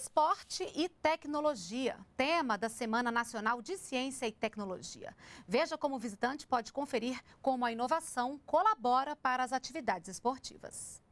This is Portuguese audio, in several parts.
Esporte e tecnologia, tema da Semana Nacional de Ciência e Tecnologia. Veja como o visitante pode conferir como a inovação colabora para as atividades esportivas.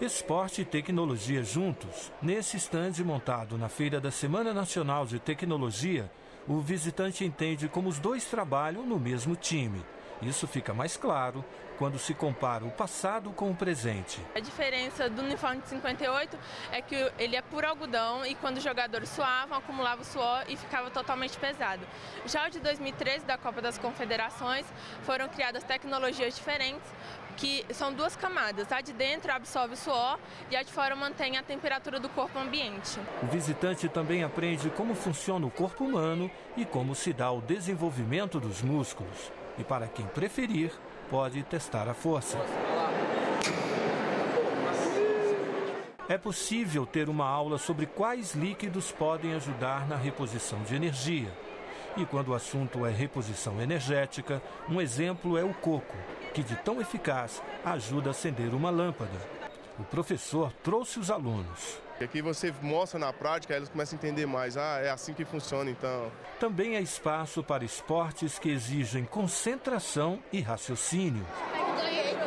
Esporte e tecnologia juntos. Nesse estande montado na Feira da Semana Nacional de Tecnologia, o visitante entende como os dois trabalham no mesmo time. Isso fica mais claro quando se compara o passado com o presente. A diferença do uniforme de 58 é que ele é puro algodão e quando os jogadores suavam, acumulava o suor e ficava totalmente pesado. Já o de 2013, da Copa das Confederações, foram criadas tecnologias diferentes que são duas camadas. A de dentro absorve o suor e a de fora mantém a temperatura do corpo ambiente. O visitante também aprende como funciona o corpo humano e como se dá o desenvolvimento dos músculos. E para quem preferir, pode testar a força. É possível ter uma aula sobre quais líquidos podem ajudar na reposição de energia. E quando o assunto é reposição energética, um exemplo é o coco, que de tão eficaz ajuda a acender uma lâmpada. O professor trouxe os alunos. Aqui você mostra na prática, eles começam a entender mais. Ah, é assim que funciona então. Também há espaço para esportes que exigem concentração e raciocínio.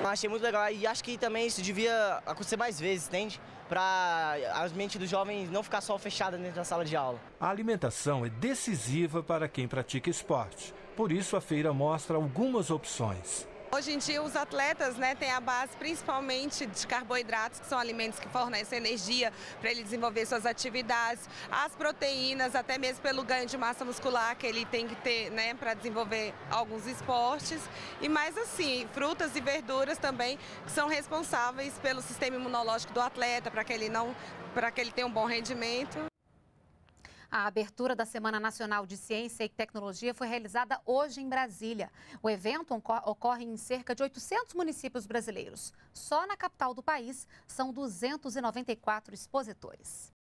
Achei muito legal e acho que também isso devia acontecer mais vezes, entende? Para a mente dos jovens não ficar só fechada dentro da sala de aula. A alimentação é decisiva para quem pratica esporte. Por isso, a feira mostra algumas opções. Hoje em dia os atletas né, têm a base principalmente de carboidratos, que são alimentos que fornecem energia para ele desenvolver suas atividades, as proteínas, até mesmo pelo ganho de massa muscular que ele tem que ter né, para desenvolver alguns esportes. E mais assim, frutas e verduras também que são responsáveis pelo sistema imunológico do atleta, para que ele não para que ele tenha um bom rendimento. A abertura da Semana Nacional de Ciência e Tecnologia foi realizada hoje em Brasília. O evento ocorre em cerca de 800 municípios brasileiros. Só na capital do país são 294 expositores.